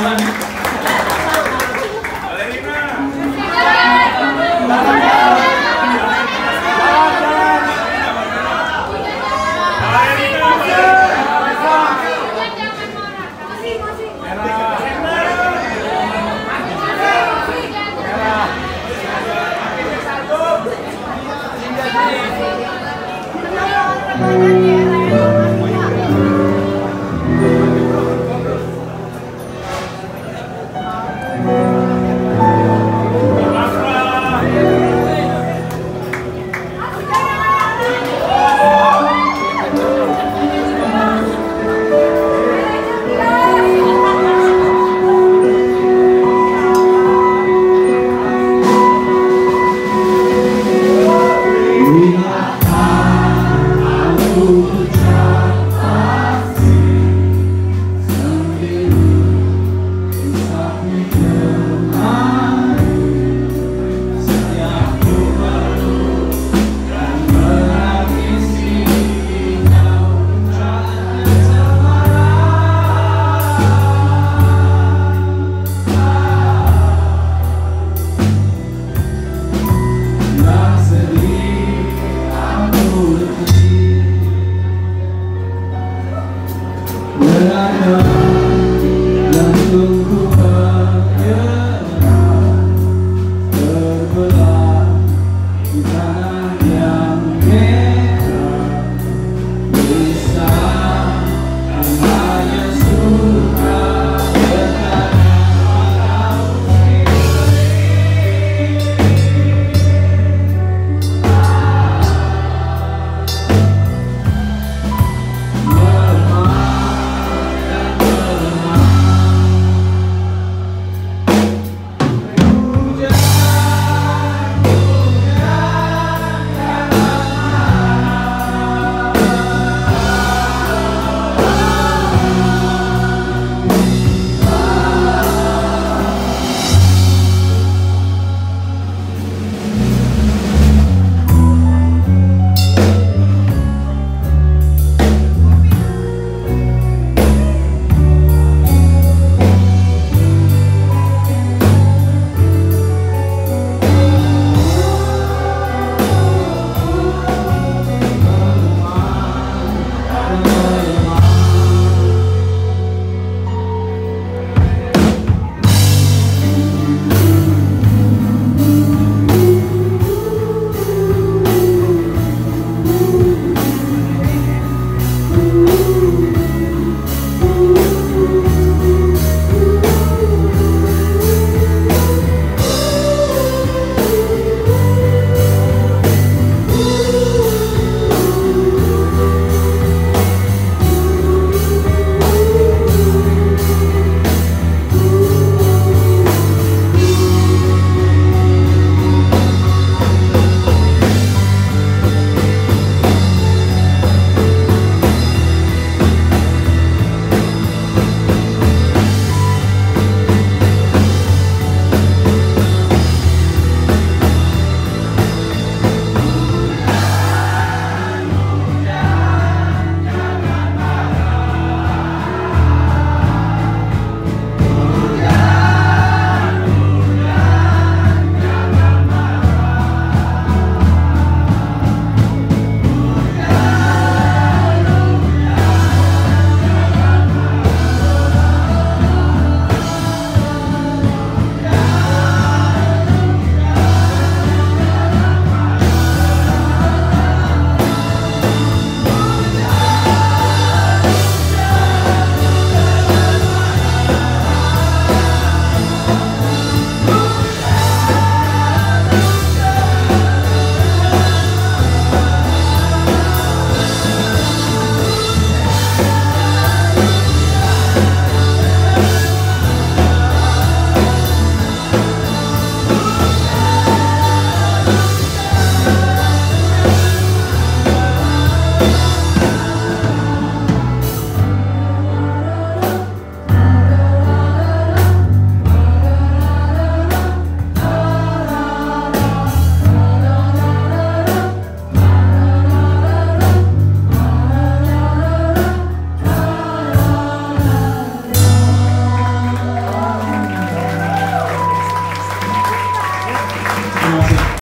jalan